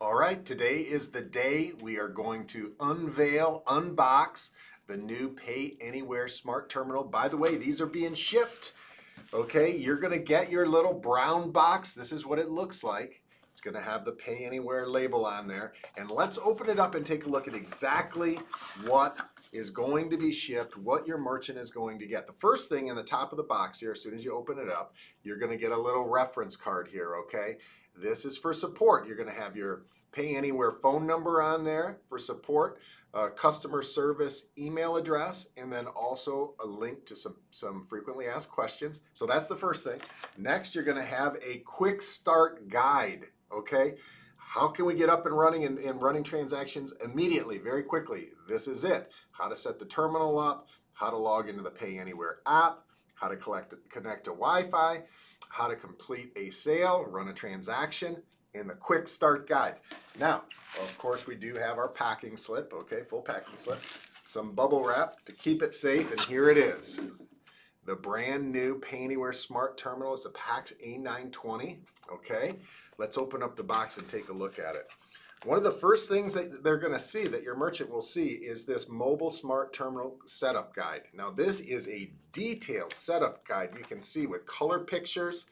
All right, today is the day we are going to unveil, unbox the new Payanywhere Smart Terminal. By the way, these are being shipped. Okay, you're gonna get your little brown box. This is what it looks like. It's gonna have the Payanywhere label on there. And let's open it up and take a look at exactly what is going to be shipped, what your merchant is going to get. The first thing in the top of the box here, as soon as you open it up, you're gonna get a little reference card here, okay? This is for support. You're gonna have your Payanywhere phone number on there for support, customer service email address, and then also a link to some, some frequently asked questions. So that's the first thing. Next, you're gonna have a quick start guide, okay? How can we get up and running and, and running transactions immediately, very quickly? This is it. How to set the terminal up, how to log into the Payanywhere app, how to collect, connect to Wi-Fi, how to complete a sale, run a transaction, and the quick start guide. Now, of course, we do have our packing slip, okay, full packing slip, some bubble wrap to keep it safe, and here it is. The brand new Anywhere Smart Terminal is the PAX A920, okay? Let's open up the box and take a look at it. One of the first things that they're going to see, that your merchant will see, is this mobile smart terminal setup guide. Now, this is a detailed setup guide you can see with color pictures,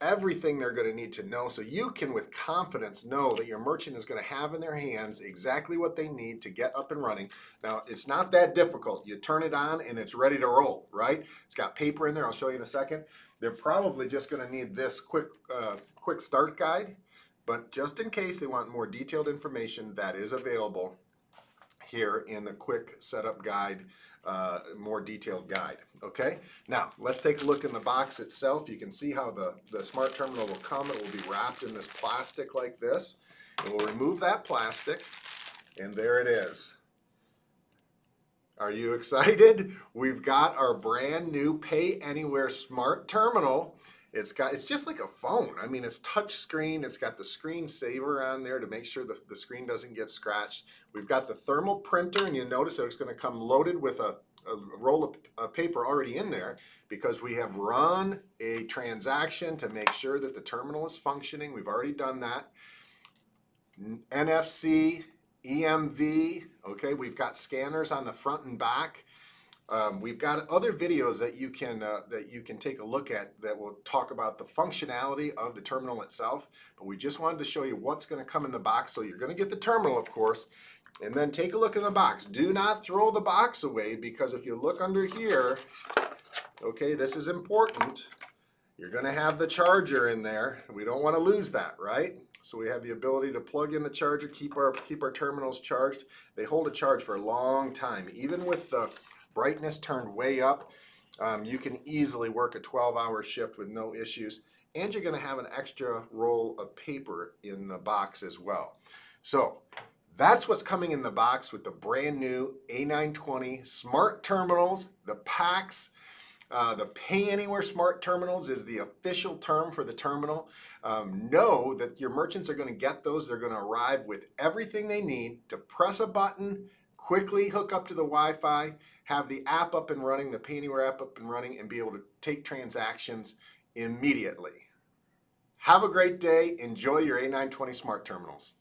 everything they're going to need to know so you can with confidence know that your merchant is going to have in their hands exactly what they need to get up and running. Now it's not that difficult. You turn it on and it's ready to roll right? It's got paper in there. I'll show you in a second. They're probably just going to need this quick uh, quick start guide but just in case they want more detailed information that is available here in the quick setup guide uh, more detailed guide. Okay, now let's take a look in the box itself. You can see how the, the smart terminal will come. It will be wrapped in this plastic like this. And we'll remove that plastic, and there it is. Are you excited? We've got our brand new Payanywhere smart terminal. It's got it's just like a phone. I mean, it's touch screen. It's got the screen saver on there to make sure the, the screen doesn't get scratched. We've got the thermal printer, and you notice that it's going to come loaded with a, a roll of a paper already in there because we have run a transaction to make sure that the terminal is functioning. We've already done that. NFC, EMV, okay, we've got scanners on the front and back. Um, we've got other videos that you can uh, that you can take a look at that will talk about the functionality of the terminal itself. But we just wanted to show you what's going to come in the box. So you're going to get the terminal, of course, and then take a look in the box. Do not throw the box away because if you look under here, okay, this is important. You're going to have the charger in there. We don't want to lose that, right? So we have the ability to plug in the charger, keep our keep our terminals charged. They hold a charge for a long time, even with the brightness turned way up, um, you can easily work a 12 hour shift with no issues. And you're gonna have an extra roll of paper in the box as well. So that's what's coming in the box with the brand new A920 smart terminals, the PAX. Uh, the Payanywhere Smart Terminals is the official term for the terminal. Um, know that your merchants are going to get those. They're going to arrive with everything they need to press a button, quickly hook up to the Wi-Fi, have the app up and running, the Payanywhere app up and running, and be able to take transactions immediately. Have a great day. Enjoy your A920 smart terminals.